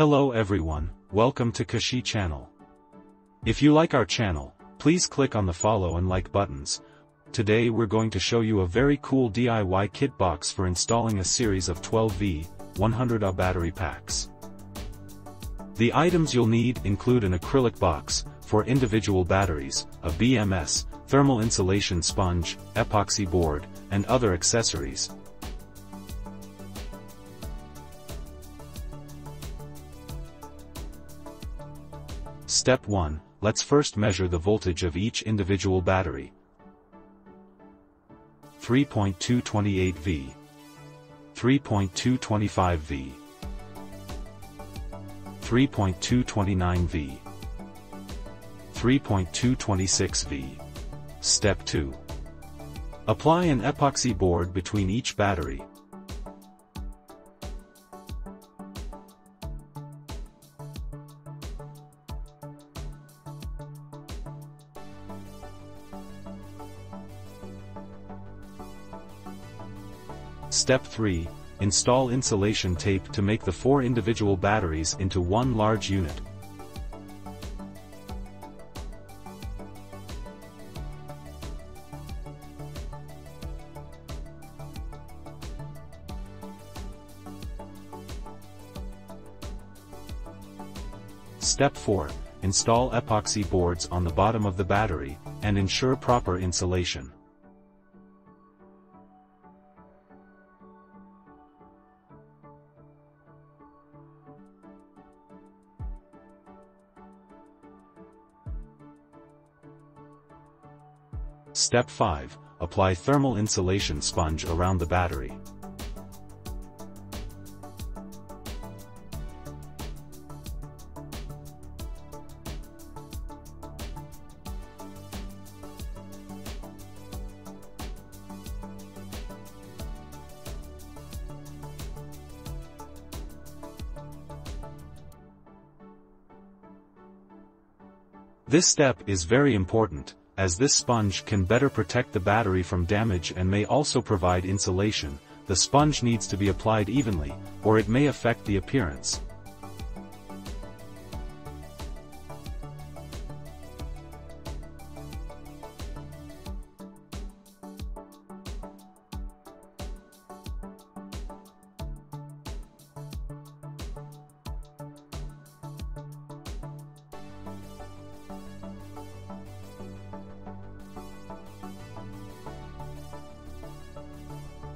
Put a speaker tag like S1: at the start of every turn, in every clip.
S1: Hello everyone, welcome to Keshee channel. If you like our channel, please click on the follow and like buttons. Today we're going to show you a very cool DIY kit box for installing a series of 12V, 100Ah battery packs. The items you'll need include an acrylic box, for individual batteries, a BMS, thermal insulation sponge, epoxy board, and other accessories. Step 1, let's first measure the voltage of each individual battery. 3.228V 3.225V 3.229V 3.226V Step 2 Apply an epoxy board between each battery. Step 3, install insulation tape to make the four individual batteries into one large unit. Step 4, install epoxy boards on the bottom of the battery, and ensure proper insulation. Step 5, apply thermal insulation sponge around the battery. This step is very important, as this sponge can better protect the battery from damage and may also provide insulation, the sponge needs to be applied evenly, or it may affect the appearance.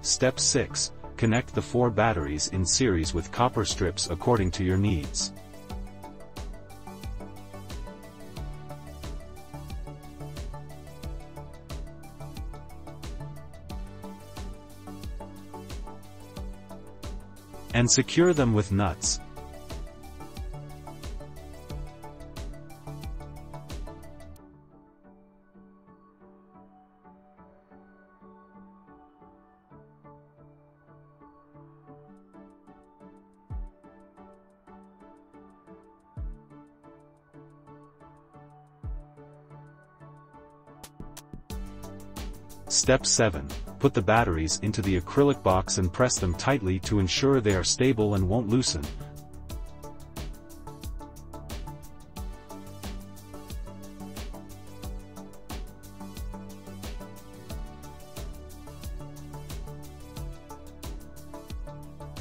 S1: Step 6. Connect the four batteries in series with copper strips according to your needs. And secure them with nuts. Step 7. Put the batteries into the acrylic box and press them tightly to ensure they are stable and won't loosen.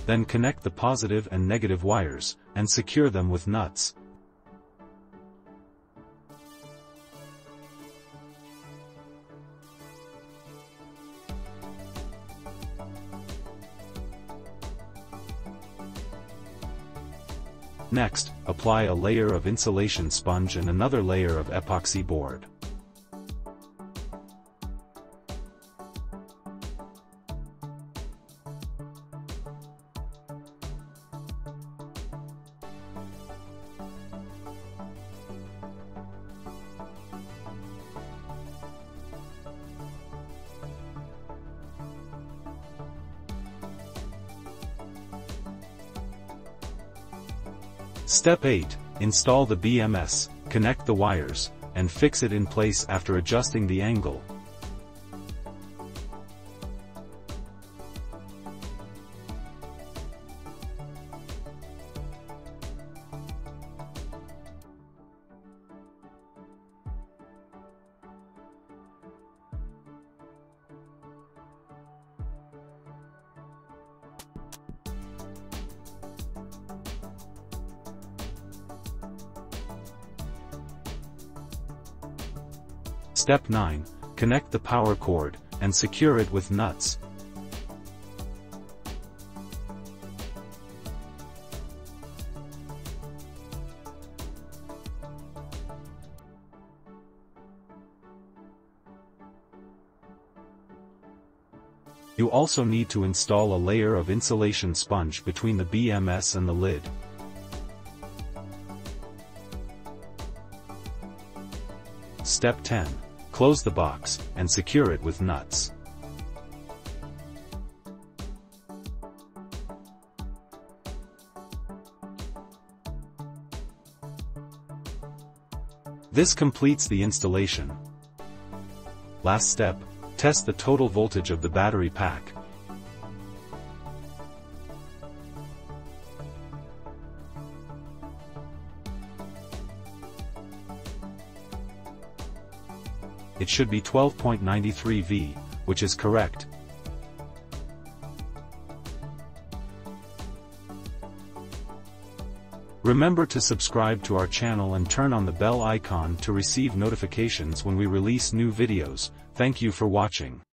S1: Then connect the positive and negative wires, and secure them with nuts. Next, apply a layer of insulation sponge and another layer of epoxy board. Step 8. Install the BMS, connect the wires, and fix it in place after adjusting the angle. Step 9, connect the power cord, and secure it with nuts. You also need to install a layer of insulation sponge between the BMS and the lid. Step 10. Close the box, and secure it with nuts. This completes the installation. Last step, Test the total voltage of the battery pack. It should be 12.93 V, which is correct. Remember to subscribe to our channel and turn on the bell icon to receive notifications when we release new videos, Thank you for watching.